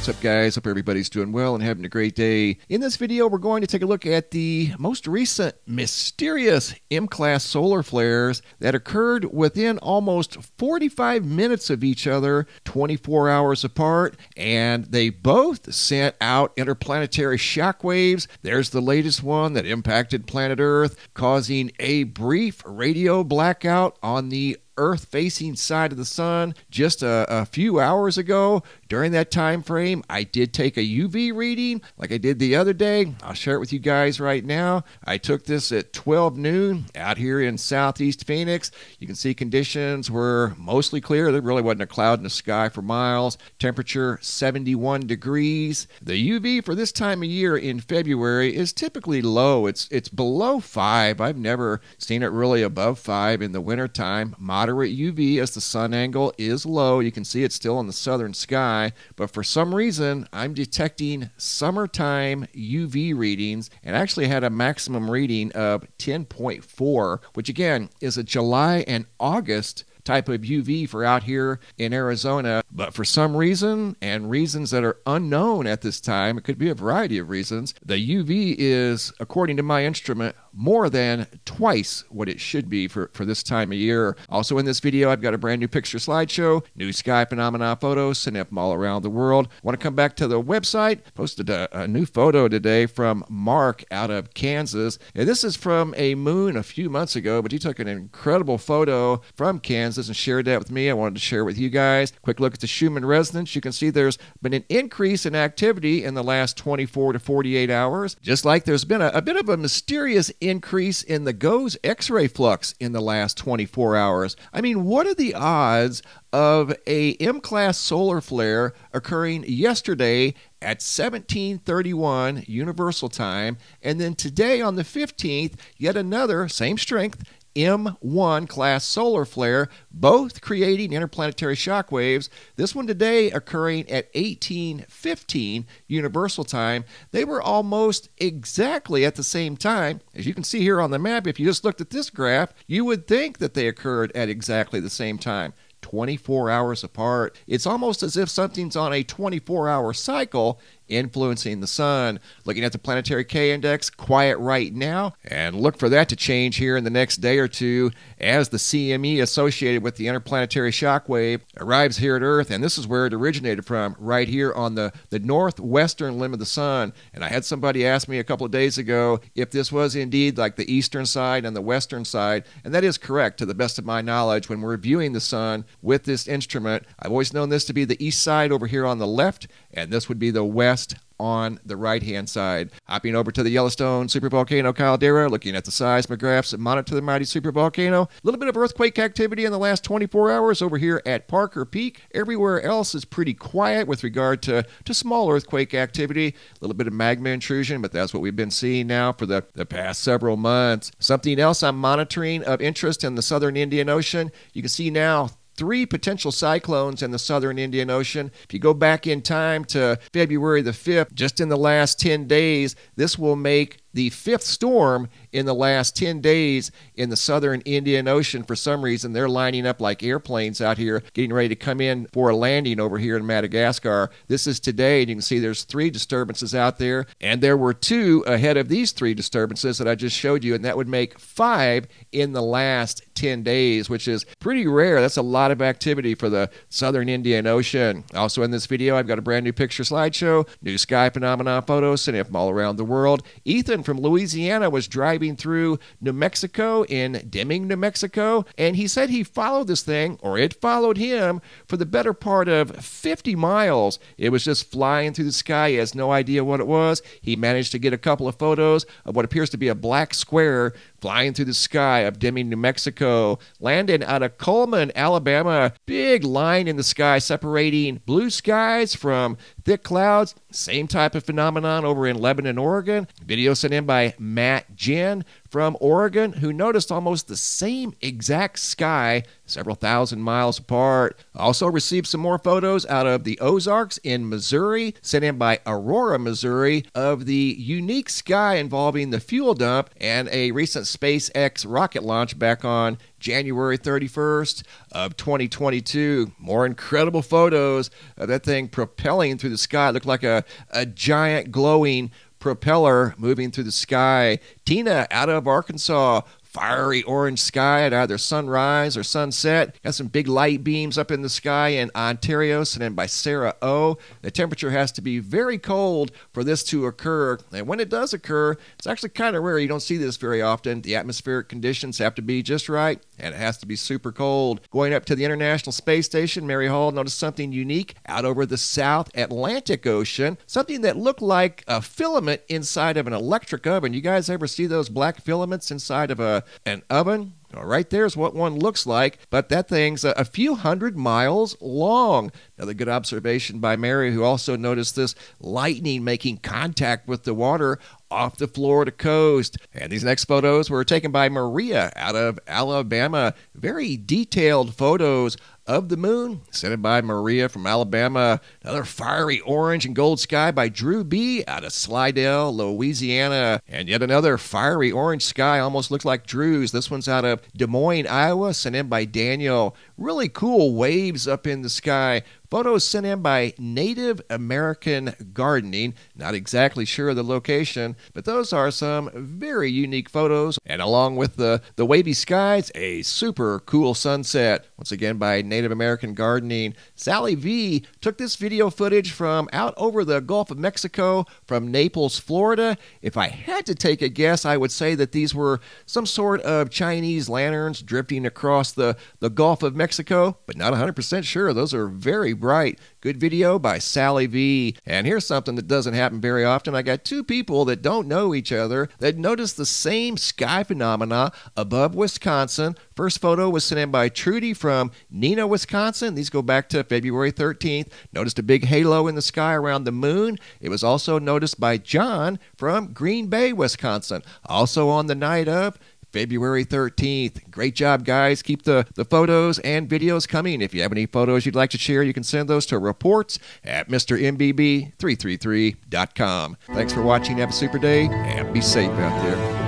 What's up, guys? Hope everybody's doing well and having a great day. In this video, we're going to take a look at the most recent mysterious M class solar flares that occurred within almost 45 minutes of each other, 24 hours apart, and they both sent out interplanetary shock waves. There's the latest one that impacted planet Earth, causing a brief radio blackout on the Earth facing side of the sun just a, a, few hours ago. During that time frame, I did take a UV reading like I did the other day. I'll share it with you guys right now. I took this at 12 noon out here in southeast Phoenix. You can see conditions were mostly clear. There really wasn't a cloud in the sky for miles. Temperature 71 degrees. The UV for this time of year in February is typically low. It's it's below 5. I've never seen it really above 5 in the wintertime. Moderate moderate UV as the sun angle is low. You can see it's still in the southern sky, but for some reason, I'm detecting summertime UV readings and actually had a maximum reading of 10.4, which again is a July and August type of UV for out here in Arizona. But for some reason, and reasons that are unknown at this time, it could be a variety of reasons, the UV is, according to my instrument, more than twice what it should be for, for this time of year. Also, in this video, I've got a brand new picture slideshow, new sky phenomena photos, sent up all around the world. Want to come back to the website? Posted a, a new photo today from Mark out of Kansas. And this is from a moon a few months ago, but he took an incredible photo from Kansas and shared that with me. I wanted to share with you guys. Quick look the Schumann resonance. You can see there's been an increase in activity in the last 24 to 48 hours, just like there's been a, a bit of a mysterious increase in the GOES X ray flux in the last 24 hours. I mean, what are the odds of a M class solar flare occurring yesterday at 1731 universal time and then today on the 15th yet another same strength M1 class solar flare, both creating interplanetary shock waves. This one today occurring at 1815 Universal Time. They were almost exactly at the same time. As you can see here on the map, if you just looked at this graph, you would think that they occurred at exactly the same time. 24 hours apart. It's almost as if something's on a 24 hour cycle influencing the sun. Looking at the planetary K index, quiet right now, and look for that to change here in the next day or two as the CME associated with the interplanetary shock wave arrives here at Earth. And this is where it originated from, right here on the, the northwestern limb of the sun. And I had somebody ask me a couple of days ago if this was indeed like the eastern side and the western side. And that is correct to the best of my knowledge. When we're viewing the sun with this instrument, I've always known this to be the east side over here on the left, and this would be the west on the right hand side. Hopping over to the Yellowstone supervolcano caldera, looking at the seismographs that monitor the mighty supervolcano. A little bit of earthquake activity in the last 24 hours over here at Parker Peak. Everywhere else is pretty quiet with regard to, to small earthquake activity. A little bit of magma intrusion, but that's what we've been seeing now for the, the past several months. Something else I'm monitoring of interest in the southern Indian Ocean. You can see now three potential cyclones in the southern Indian Ocean. If you go back in time to February the 5th, just in the last 10 days, this will make the fifth storm in the last 10 days in the southern Indian Ocean. For some reason, they're lining up like airplanes out here, getting ready to come in for a landing over here in Madagascar. This is today, and you can see there's three disturbances out there, and there were two ahead of these three disturbances that I just showed you, and that would make five in the last 10 days, which is pretty rare. That's a lot of activity for the southern Indian Ocean. Also, in this video, I've got a brand new picture slideshow, new sky phenomena photos, sent from all around the world. Ethan from Louisiana was driving through New Mexico in Deming, New Mexico, and he said he followed this thing, or it followed him, for the better part of 50 miles. It was just flying through the sky. He has no idea what it was. He managed to get a couple of photos of what appears to be a black square flying through the sky of Deming, New Mexico, Landon out of Cullman, Alabama. Big line in the sky separating blue skies from thick clouds. Same type of phenomenon over in Lebanon, Oregon. Video sent sent in by Matt Jen from Oregon, who noticed almost the same exact sky several thousand miles apart. Also received some more photos out of the Ozarks in Missouri, sent in by Aurora, Missouri, of the unique sky involving the fuel dump and a recent SpaceX rocket launch back on January 31st of 2022. More incredible photos of that thing propelling through the sky. It looked like a, a giant glowing propeller moving through the sky. Tina out of Arkansas fiery orange sky at either sunrise or sunset. Got some big light beams up in the sky in Ontario, sent in by Sarah O. The temperature has to be very cold for this to occur. And when it does occur, it's actually kind of rare. You don't see this very often. The atmospheric conditions have to be just right, and it has to be super cold. Going up to the International Space Station, Mary Hall noticed something unique out over the South Atlantic Ocean, something that looked like a filament inside of an electric oven. You guys ever see those black filaments inside of a an oven. Right there's what one looks like, but that thing's a few hundred miles long. Another good observation by Mary, who also noticed this lightning making contact with the water off the Florida coast. And these next photos were taken by Maria out of Alabama. Very detailed photos of the Moon, sent in by Maria from Alabama. Another fiery orange and gold sky by Drew B. out of Slidell, Louisiana. And yet another fiery orange sky, almost looks like Drew's. This one's out of Des Moines, Iowa, sent in by Daniel. Really cool waves up in the sky. Photos sent in by Native American Gardening. Not exactly sure of the location, but those are some very unique photos. And along with the, the wavy skies, a super cool sunset. Once again by Native American Gardening. Sally V took this video footage from out over the Gulf of Mexico from Naples, Florida. If I had to take a guess, I would say that these were some sort of Chinese lanterns drifting across the, the Gulf of Mexico, but not 100% sure. Those are very bright. Good video by Sally V. And here's something that doesn't happen very often. I got two people that don't know each other that noticed the same sky phenomena above Wisconsin. First photo was sent in by Trudy from Neenah, Wisconsin. These go back to February 13th. Noticed a big halo in the sky around the moon. It was also noticed by John from Green Bay, Wisconsin. Also on the night of February 13th. Great job, guys. Keep the, the photos and videos coming. If you have any photos you'd like to share, you can send those to reports at MrMBB333.com. Thanks for watching. Have a super day and be safe out there.